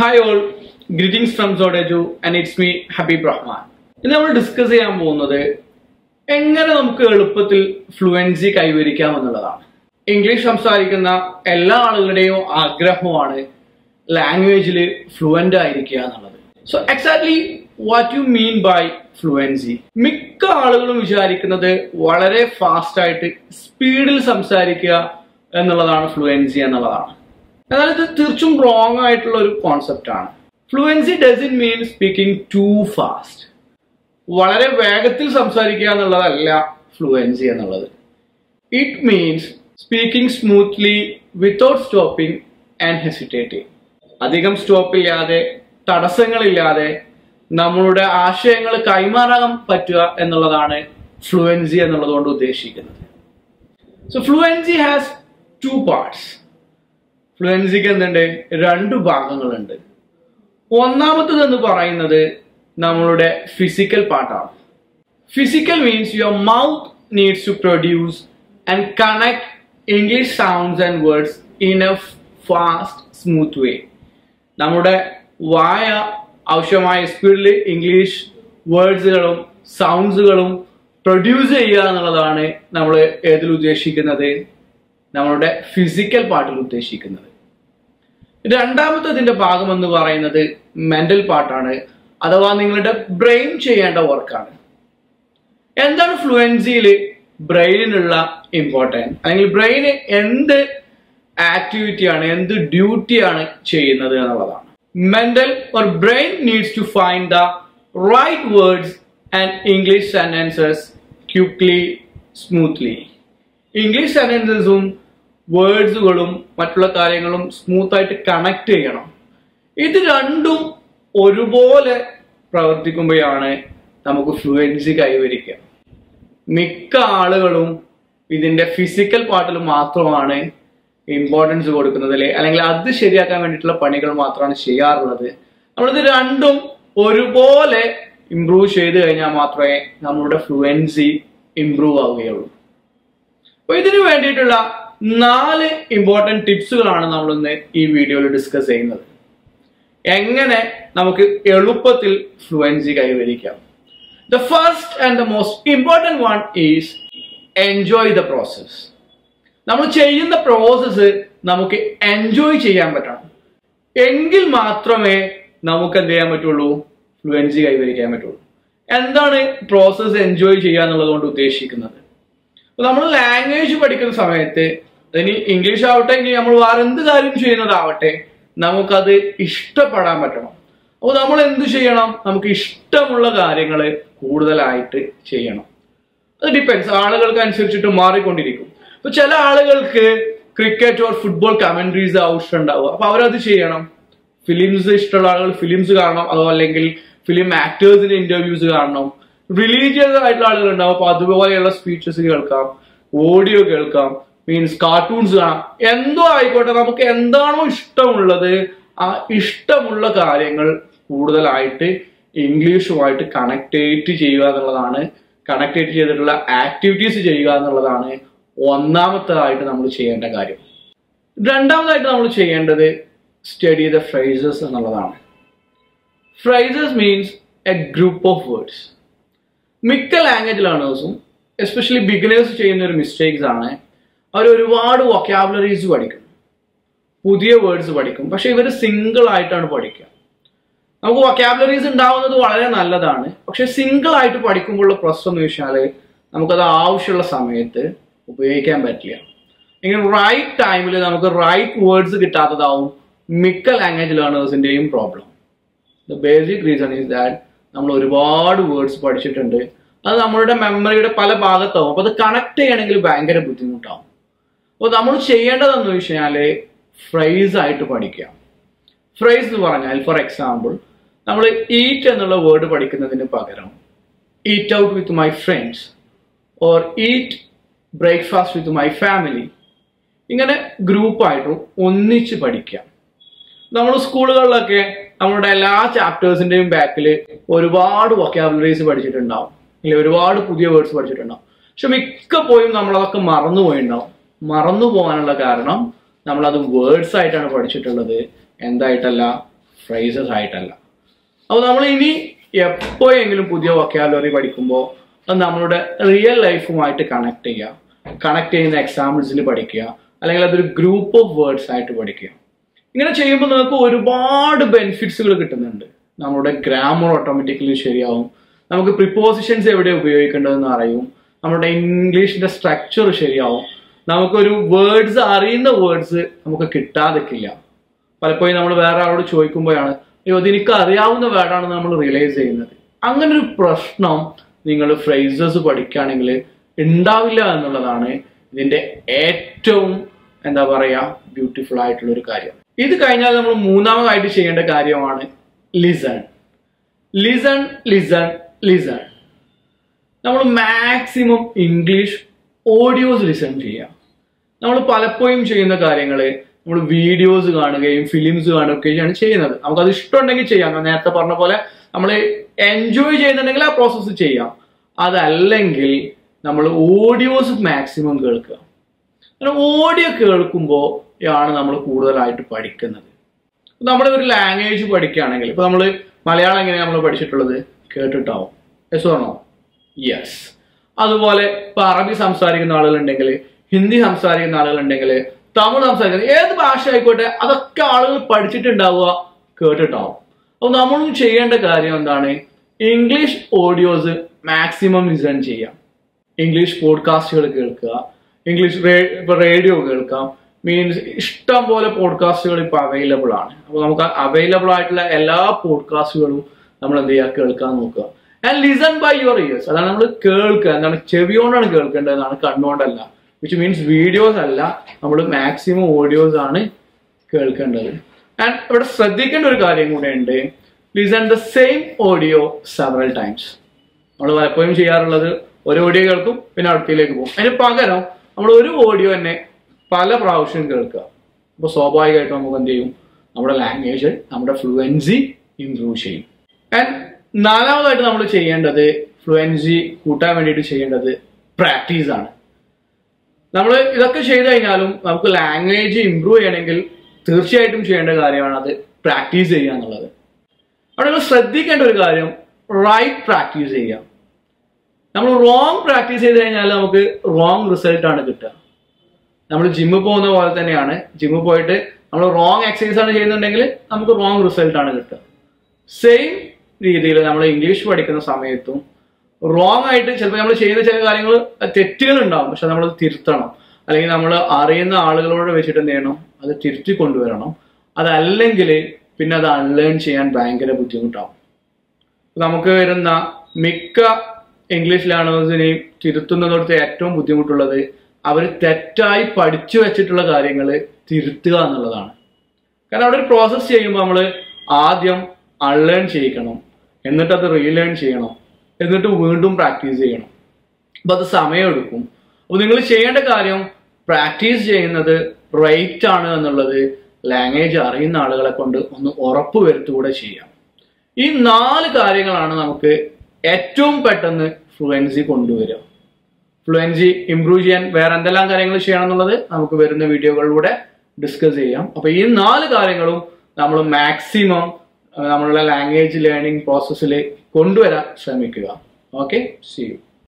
Hi all greetings from സോഡേജു and it's me Habib Rahman ഇന്ന് നമ്മൾ discuss ചെയ്യാൻ പോകുന്നത് എങ്ങനെ നമുക്ക് എളുപ്പത്തിൽ ഫ്ലുവൻസി കൈവരിക്കാം എന്നുള്ളതാണ്. ഇംഗ്ലീഷ് സംസാരിക്കുന്ന എല്ലാ ആളുകളുടെയും ആഗ്രഹമാണ് ലാംഗ്വേജിൽ ഫ്ലുവന്റ് ആയിരിക്കുക എന്നുള്ളത്. So exactly what you mean by fluency മിക്ക ആളുകളും വിചാരിക്കുന്നത് വളരെ ഫാസ്റ്റ് ആയിട്ട് സ്പീഡിൽ സംസാരിക്കുക എന്നുള്ളതാണ് ഫ്ലുവൻസി എന്നുള്ളതാണ്. എന്നാൽ ഇത് തീർച്ചും റോങ് ആയിട്ടുള്ള ഒരു കോൺസെപ്റ്റ് ആണ്. Fluency doesn't mean speaking too fast വളരെ വേഗത്തിൽ സംസാരിക്കുക എന്നുള്ളതല്ല ഫ്ലുവൻസി എന്നുള്ളത്. It means speaking smoothly without stopping and hesitating അധികം സ്റ്റോപ്പ് ഇല്ലാതെ തടസ്സങ്ങളില്ലാതെ നമ്മളുടെ ആശയങ്ങൾ കൈമാറാൻ പറ്റുക എന്നുള്ളതാണ് ഫ്ലുവൻസി എന്നുള്ളതുകൊണ്ട് ഉദ്ദേശിക്കുന്നത്. So fluency has two parts ഫ്ലുവൻസിക്ക് എന്തുണ്ട്? രണ്ട് ഭാഗങ്ങളുണ്ട്. ഒന്നാമത്തത് എന്ന് പറയുന്നത് നമ്മളുടെ ഫിസിക്കൽ പാർട്ടാണ് physical means your mouth needs to produce and connect English sounds and words in a fast smooth way നമ്മുടെ വായ ആവശ്യമായ സ്പീഡിൽ ഇംഗ്ലീഷ് വേർഡ്സുകളും സൗണ്ട്സുകളും പ്രൊഡ്യൂസ് ചെയ്യുക എന്നുള്ളതാണ് നമ്മൾ ഏതിൽ ഉദ്ദേശിക്കുന്നത്? നമ്മളുടെ ഫിസിക്കൽ പാർട്ടിൽ ഉദ്ദേശിക്കുന്നത്. രണ്ടാമത്തതിന്റെ ഭാഗം എന്ന് പറയുന്നത് മെന്റൽ പാർട്ടാണ് അഥവാ നിങ്ങളുടെ ബ്രെയിൻ ചെയ്യേണ്ട വർക്കാണ് എന്താണ് ഫ്ലുവൻസിയിൽ ബ്രെയിനിനുള്ള ഇമ്പോർട്ടൻസ് അല്ലെങ്കിൽ ബ്രെയിന് എന്ത് ആക്ടിവിറ്റിയാണ് എന്ത് ഡ്യൂട്ടിയാണ് ചെയ്യുന്നത് എന്നുള്ളതാണ്. Mental or brain needs to find the right words and English sentences quickly smoothly English സെന്റൻസസും വേർഡ്സുകളും മറ്റുള്ള കാര്യങ്ങളും സ്മൂത്ത് ആയിട്ട് കണക്ട് ചെയ്യണം. ഇത് രണ്ടും ഒരുപോലെ പ്രവർത്തിക്കുമ്പോഴാണ് നമുക്ക് ഫ്ലുവൻസി കൈവരിക്കുക. മിക്ക ആളുകളും ഇതിന്റെ ഫിസിക്കൽ പാർട്ടിൽ മാത്രമാണ് ഇമ്പോർട്ടൻസ് കൊടുക്കുന്നത് അല്ലെങ്കിൽ അത് ശരിയാക്കാൻ വേണ്ടിയിട്ടുള്ള പണികൾ മാത്രമാണ് ചെയ്യാറുള്ളത്. നമ്മളിത് രണ്ടും ഒരുപോലെ ഇംപ്രൂവ് ചെയ്ത് കഴിഞ്ഞാൽ മാത്രമേ നമ്മളുടെ ഫ്ലുവൻസി ഇംപ്രൂവ് ആവുകയുള്ളൂ. അപ്പൊ ഇതിനു വേണ്ടിയിട്ടുള്ള നാല് ഇമ്പോർട്ടന്റ് ടിപ്സുകളാണ് നമ്മൾ ഇന്ന് ഈ വീഡിയോയിൽ ഡിസ്കസ് ചെയ്യുന്നത്. എങ്ങനെ നമുക്ക് എളുപ്പത്തിൽ fluency കൈവരിക്കാം. The first and the most important one is enjoy the process നമ്മൾ ചെയ്യുന്ന പ്രോസസ്സ് നമുക്ക് എൻജോയ് ചെയ്യാൻ പറ്റണം. എങ്കിൽ മാത്രമേ നമുക്ക് എന്ത് ചെയ്യാൻ പറ്റുള്ളൂ? ഫ്ലുവൻസി കൈവരിക്കാൻ പറ്റുള്ളൂ. എന്താണ് പ്രോസസ്സ് എൻജോയ് ചെയ്യുക എന്നുള്ളത് കൊണ്ട് ഉദ്ദേശിക്കുന്നത്? നമ്മൾ ലാംഗ്വേജ് പഠിക്കുന്ന സമയത്ത് ഇനി ഇംഗ്ലീഷ് ആവട്ടെ ഇനി നമ്മൾ വേറെ എന്ത് കാര്യം ചെയ്യുന്നതാവട്ടെ നമുക്കത് ഇഷ്ടപ്പെടാൻ പറ്റണം. അപ്പോൾ നമ്മൾ എന്ത് ചെയ്യണം? നമുക്ക് ഇഷ്ടമുള്ള കാര്യങ്ങൾ കൂടുതലായിട്ട് ചെയ്യണം. അത് ഡിപ്പെൻസ് ആളുകൾക്ക് അനുസരിച്ചിട്ട് മാറിക്കൊണ്ടിരിക്കും. ഇപ്പൊ ചില ആളുകൾക്ക് ക്രിക്കറ്റ് ഓർ ഫുട്ബോൾ കമന്ററീസ് ആവശ്യം ഉണ്ടാവുക അപ്പൊ അവരത് ചെയ്യണം. ഫിലിംസ് ഇഷ്ടമുള്ള ആളുകൾ ഫിലിംസ് കാണണം. അതോ അല്ലെങ്കിൽ ഫിലിം ആക്ടേഴ്സിന്റെ ഇന്റർവ്യൂസ് കാണണം. റിലീജിയസ് ആയിട്ടുള്ള ആളുകൾ ഉണ്ടാവും. അപ്പൊ അതുപോലെയുള്ള സ്പീച്ചസ് കേൾക്കാം. ഓഡിയോ കേൾക്കാം. മീൻസ് കാർട്ടൂൺസ് കാണാം. എന്തോ ആയിക്കോട്ടെ നമുക്ക് എന്താണോ ഇഷ്ടമുള്ളത് ആ ഇഷ്ടമുള്ള കാര്യങ്ങൾ കൂടുതലായിട്ട് ഇംഗ്ലീഷുമായിട്ട് കണക്റ്റേറ്റ് ചെയ്യുക എന്നുള്ളതാണ്. കണക്റ്റേറ്റ് ചെയ്തിട്ടുള്ള ആക്ടിവിറ്റീസ് ചെയ്യുക എന്നുള്ളതാണ് ഒന്നാമത്തേതായിട്ട് നമ്മൾ ചെയ്യേണ്ട കാര്യം. രണ്ടാമതായിട്ട് നമ്മൾ ചെയ്യേണ്ടത് സ്റ്റഡി ദ ഫ്രൈസസ് എന്നുള്ളതാണ്. Phrases means a group of words മിക്ക ലാംഗ്വേജ് ലേണേഴ്സും എസ്പെഷ്യലി ബിഗിനേഴ്സ് ചെയ്യുന്ന ഒരു മിസ്റ്റേക്സ് ആണ് അവർ ഒരുപാട് വൊക്കാബുലറീസ് പഠിക്കും. പുതിയ വേർഡ്സ് പഠിക്കും. പക്ഷെ ഇവർ സിംഗിൾ ആയിട്ടാണ് പഠിക്കുക. നമുക്ക് വൊക്കാബുലറീസ് ഉണ്ടാവുന്നത് വളരെ നല്ലതാണ്. പക്ഷെ സിംഗിൾ ആയിട്ട് പഠിക്കുമ്പോഴുള്ള പ്രശ്നം എന്ന് വെച്ചാൽ നമുക്കത് ആവശ്യമുള്ള സമയത്ത് ഉപയോഗിക്കാൻ പറ്റില്ല. ഇങ്ങനെ റൈറ്റ് ടൈമിൽ നമുക്ക് റൈറ്റ് വേർഡ്സ് കിട്ടാത്തതാവും. മിക്ക language ലേണേഴ്സിന്റെയും problem the basic reason is that നമ്മൾ ഒരുപാട് വേർഡ്സ് പഠിച്ചിട്ടുണ്ട്. അത് നമ്മളുടെ മെമ്മറിയുടെ പല ഭാഗത്താവും. അപ്പോൾ അത് കണക്ട് ചെയ്യണമെങ്കിൽ ഭയങ്കര ബുദ്ധിമുട്ടാവും. അപ്പോൾ നമ്മൾ ചെയ്യേണ്ടതെന്ന് വെച്ച് കഴിഞ്ഞാൽ ഫ്രൈസ് ആയിട്ട് പഠിക്കുക. ഫ്രൈസ് എന്ന് പറഞ്ഞാൽ ഫോർ എക്സാമ്പിൾ നമ്മൾ ഈറ്റ് എന്നുള്ള വേർഡ് പഠിക്കുന്നതിന് പകരം eat out with my friends or eat breakfast with my family ഇങ്ങനെ ഗ്രൂപ്പായിട്ടും ഒന്നിച്ച് പഠിക്കാം നമ്മൾ സ്കൂളുകളിലൊക്കെ നമ്മളുടെ എല്ലാ ചാപ്റ്റേഴ്സിന്റെയും ബാക്കിൽ ഒരുപാട് വൊക്കാബുലറീസ് പഠിച്ചിട്ടുണ്ടാവും. അല്ലെങ്കിൽ ഒരുപാട് പുതിയ വേർഡ്സ് പഠിച്ചിട്ടുണ്ടാവും. പക്ഷെ മിക്കപ്പോഴും നമ്മളതൊക്കെ മറന്നു പോയിണ്ടാവും മറന്നു പോകാനുള്ള കാരണം നമ്മളത് വേർഡ്സ് ആയിട്ടാണ് പഠിച്ചിട്ടുള്ളത്. എന്തായിട്ടല്ല? ഫ്രൈസസ് ആയിട്ടല്ല. അപ്പോൾ നമ്മൾ ഇനി എപ്പോഴെങ്കിലും പുതിയ വൊക്കാബുലറി പഠിക്കുമ്പോൾ അത് നമ്മളുടെ റിയൽ ലൈഫുമായിട്ട് കണക്ട് ചെയ്യുക. കണക്ട് ചെയ്യുന്ന എക്സാമ്പിൾസിൽ പഠിക്കുക. അല്ലെങ്കിൽ അതൊരു ഗ്രൂപ്പ് ഓഫ് വേർഡ്സ് ആയിട്ട് പഠിക്കുക. ഇങ്ങനെ ചെയ്യുമ്പോൾ നിങ്ങൾക്ക് ഒരുപാട് ബെനിഫിറ്റ്സുകൾ കിട്ടുന്നുണ്ട്. നമ്മുടെ ഗ്രാമർ ഓട്ടോമാറ്റിക്കലി ശരിയാവും. നമുക്ക് പ്രിപ്പോസിഷൻസ് എവിടെ ഉപയോഗിക്കേണ്ടതെന്ന് അറിയും. നമ്മുടെ ഇംഗ്ലീഷിന്റെ സ്ട്രക്ചർ ശരിയാവും. നമുക്കൊരു വേർഡ്സ് അറിയുന്ന വേർഡ്സ് നമുക്ക് കിട്ടാതിരിക്കില്ല. പലപ്പോഴും നമ്മൾ വേറെ ആളോട് ചോദിക്കുമ്പോഴാണ് അയ്യോ അതെനിക്ക് അറിയാവുന്ന വേർഡാണെന്ന് നമ്മൾ റിയലൈസ് ചെയ്യുന്നത്. അങ്ങനെ ഒരു പ്രശ്നം നിങ്ങൾ ഫ്രൈസസ് പഠിക്കുകയാണെങ്കിൽ ഉണ്ടാവില്ല എന്നുള്ളതാണ് ഇതിന്റെ ഏറ്റവും എന്താ പറയുക ബ്യൂട്ടിഫുൾ ആയിട്ടുള്ള ഒരു കാര്യം. ഇത് കഴിഞ്ഞാൽ നമ്മൾ മൂന്നാമതായിട്ട് ചെയ്യേണ്ട കാര്യമാണ് ലിസൺ ലിസൺ ലിസൺ ലിസൺ നമ്മൾ മാക്സിമം ഇംഗ്ലീഷ് ഓഡിയോസ് ലിസൺ ചെയ്യാം നമ്മൾ പലപ്പോഴും ചെയ്യുന്ന കാര്യങ്ങൾ നമ്മൾ വീഡിയോസ് കാണുകയും ഫിലിംസ് കാണുകയൊക്കെയാണ് ചെയ്യുന്നത്. നമുക്കത് ഇഷ്ടമുണ്ടെങ്കിൽ ചെയ്യാം. നേരത്തെ പറഞ്ഞ പോലെ നമ്മൾ എൻജോയ് ചെയ്യുന്നുണ്ടെങ്കിൽ ആ പ്രോസസ്സ് ചെയ്യാം. അതല്ലെങ്കിൽ നമ്മൾ ഓഡിയോസ് മാക്സിമം കേൾക്കുക. ഓഡിയോ കേൾക്കുമ്പോൾ ആണ് നമ്മൾ കൂടുതലായിട്ട് പഠിക്കുന്നത്. നമ്മൾ ഒരു ലാംഗ്വേജ് പഠിക്കുകയാണെങ്കിൽ ഇപ്പൊ നമ്മൾ മലയാളം എങ്ങനെയാണ് നമ്മൾ പഠിച്ചിട്ടുള്ളത്? കേട്ടിട്ടാവും. യെസ് ഓർണോ യെസ് അതുപോലെ ഇപ്പൊ അറബി സംസാരിക്കുന്ന ആളുകളുണ്ടെങ്കിൽ ഹിന്ദി സംസാരിക്കുന്ന ആളുകളുണ്ടെങ്കിൽ തമിഴ് സംസാരിക്കുന്ന ഏത് ഭാഷ ആയിക്കോട്ടെ അതൊക്കെ ആളുകൾ പഠിച്ചിട്ടുണ്ടാവുക കേട്ടിട്ടാവും. അപ്പൊ നമ്മളും ചെയ്യേണ്ട കാര്യം എന്താണ്? ഇംഗ്ലീഷ് ഓഡിയോസ് മാക്സിമം ലിസൺ ചെയ്യാം. ഇംഗ്ലീഷ് പോഡ്കാസ്റ്റുകൾ കേൾക്കുക. ഇംഗ്ലീഷ് ഇപ്പൊ റേഡിയോ കേൾക്കാം. മീൻസ് ഇഷ്ടം പോലെ പോഡ്കാസ്റ്റുകൾ ഇപ്പൊ അവൈലബിൾ ആണ്. അപ്പൊ നമുക്ക് അവൈലബിൾ ആയിട്ടുള്ള എല്ലാ പോഡ്കാസ്റ്റുകളും നമ്മൾ എന്ത് ചെയ്യുക? കേൾക്കാൻ നോക്കുക. And listen by your ears അതാണ് നമ്മൾ കേൾക്കുക. എന്താണ്? ചെവിയോണ്ടാണ് കേൾക്കേണ്ടത്. എന്നാണ് കണ്ണുകൊണ്ടല്ല. വിച്ച് മീൻസ് വീഡിയോസ് അല്ല നമ്മൾ മാക്സിമം ഓഡിയോസ് ആണ് കേൾക്കേണ്ടത്. ആൻഡ് ഇവിടെ ശ്രദ്ധിക്കേണ്ട ഒരു കാര്യം കൂടെ ഉണ്ട്. Listen the same audio several times നമ്മൾ പലപ്പോഴും ചെയ്യാറുള്ളത് ഒരു ഓഡിയോ കേൾക്കും പിന്നെ അടുത്തിലേക്ക് പോകും. അതിന് പകരം നമ്മൾ ഒരു ഓഡിയോ തന്നെ പല പ്രാവശ്യം കേൾക്കുക. അപ്പോൾ സ്വാഭാവികമായിട്ടും നമുക്ക് എന്ത് ചെയ്യും? നമ്മുടെ ലാംഗ്വേജ് നമ്മുടെ ഫ്ലുവൻസി ഇംപ്രൂവ് ചെയ്യും. ആൻഡ് നാലാമതായിട്ട് നമ്മൾ ചെയ്യേണ്ടത് ഫ്ലുവൻസി കൂട്ടാൻ വേണ്ടിയിട്ട് ചെയ്യേണ്ടത് പ്രാക്ടീസ് ആണ്. നമ്മൾ ഇതൊക്കെ ചെയ്തു കഴിഞ്ഞാലും നമുക്ക് ലാംഗ്വേജ് ഇമ്പ്രൂവ് ചെയ്യണമെങ്കിൽ തീർച്ചയായിട്ടും ചെയ്യേണ്ട കാര്യമാണ് അത് പ്രാക്ടീസ് ചെയ്യുക എന്നുള്ളത്. അവിടെ നിങ്ങൾ ശ്രദ്ധിക്കേണ്ട ഒരു കാര്യം റൈറ്റ് പ്രാക്ടീസ് ചെയ്യുക. നമ്മൾ റോങ് പ്രാക്ടീസ് ചെയ്ത് കഴിഞ്ഞാൽ നമുക്ക് റോങ് റിസൾട്ട് ആണ് കിട്ടുക. നമ്മൾ ജിമ്മിൽ പോകുന്ന പോലെ തന്നെയാണ്. ജിമ്മിൽ പോയിട്ട് നമ്മൾ റോങ് എക്സസൈസ് ആണ് ചെയ്യുന്നുണ്ടെങ്കിൽ നമുക്ക് റോങ് റിസൾട്ട് ആണ് കിട്ടുക. സെയിം രീതിയിൽ നമ്മൾ ഇംഗ്ലീഷ് പഠിക്കുന്ന സമയത്തും റോങ് ആയിട്ട് ചിലപ്പോൾ നമ്മൾ ചെയ്യുന്ന ചില കാര്യങ്ങൾ തെറ്റുകൾ ഉണ്ടാവും പക്ഷെ നമ്മൾ തിരുത്തണം. അല്ലെങ്കിൽ നമ്മൾ അറിയുന്ന ആളുകളോട് വെച്ചിട്ട് എന്ത് ചെയ്യണം? അത് തിരുത്തി കൊണ്ടുവരണം. അതല്ലെങ്കിൽ പിന്നെ അത് അൺലേൺ ചെയ്യാൻ ഭയങ്കര ബുദ്ധിമുട്ടാവും. നമുക്ക് വരുന്ന മിക്ക ഇംഗ്ലീഷ് ലേണേഴ്സിനെയും തിരുത്തുന്നതോടത്ത് ഏറ്റവും ബുദ്ധിമുട്ടുള്ളത് അവർ തെറ്റായി പഠിച്ചു വെച്ചിട്ടുള്ള കാര്യങ്ങൾ തിരുത്തുക എന്നുള്ളതാണ്. കാരണം അവിടെ ഒരു പ്രോസസ്സ് ചെയ്യുമ്പോൾ നമ്മൾ ആദ്യം അൺലേൺ ചെയ്യിക്കണം. എന്നിട്ട് അത് റീലേൺ ചെയ്യണം. എന്നിട്ട് വീണ്ടും പ്രാക്ടീസ് ചെയ്യണം. അപ്പൊ അത് സമയമെടുക്കും. അപ്പൊ നിങ്ങൾ ചെയ്യേണ്ട കാര്യം പ്രാക്ടീസ് ചെയ്യുന്നത് റൈറ്റ് ആണ് എന്നുള്ളത് ലാംഗ്വേജ് അറിയുന്ന ആളുകളെ കൊണ്ട് ഒന്ന് ഉറപ്പ് വരുത്തുകൂടെ ചെയ്യാം. ഈ നാല് കാര്യങ്ങളാണ് നമുക്ക് ഏറ്റവും പെട്ടെന്ന് ഫ്ലുവൻസി കൊണ്ടുവരിക. ഫ്ലുവൻസി ഇംപ്രൂവ് ചെയ്യാൻ വേറെ എന്തെല്ലാം കാര്യങ്ങൾ ചെയ്യണം എന്നുള്ളത് നമുക്ക് വരുന്ന വീഡിയോകളിലൂടെ ഡിസ്കസ് ചെയ്യാം. അപ്പൊ ഈ നാല് കാര്യങ്ങളും നമ്മൾ മാക്സിമം നമ്മളുടെ ലാംഗ്വേജ് ലേണിംഗ് പ്രോസസ്സിൽ കൊണ്ടുവരാൻ ശ്രമിക്കുക. Okay C U